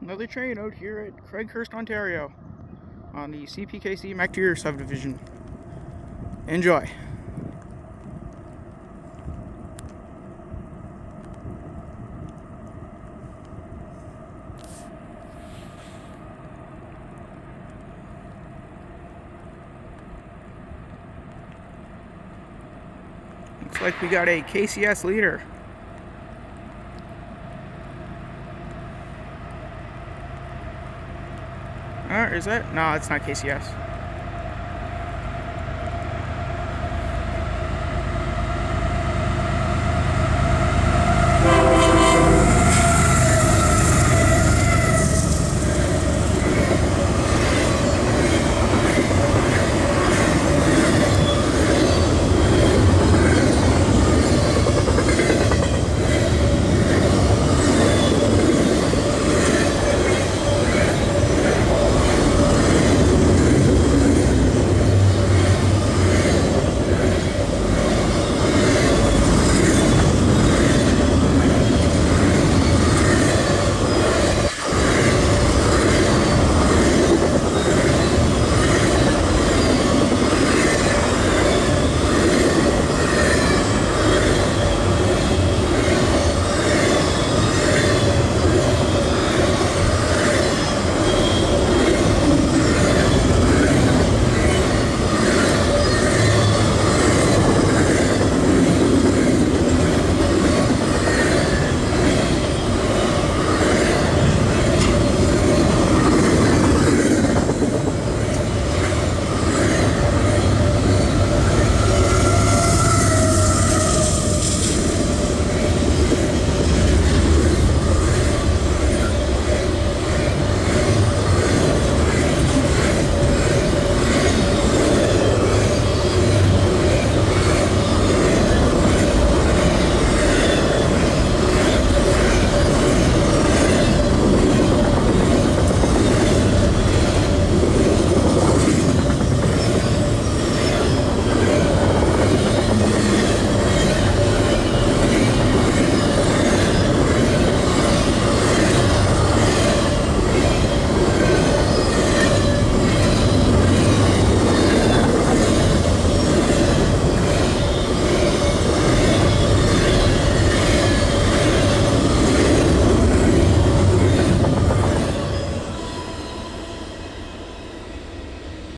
another train out here at Craighurst, Ontario on the CPKC MacTier subdivision. Enjoy. Looks like we got a KCS leader. Uh, is that? No, it's not KCS.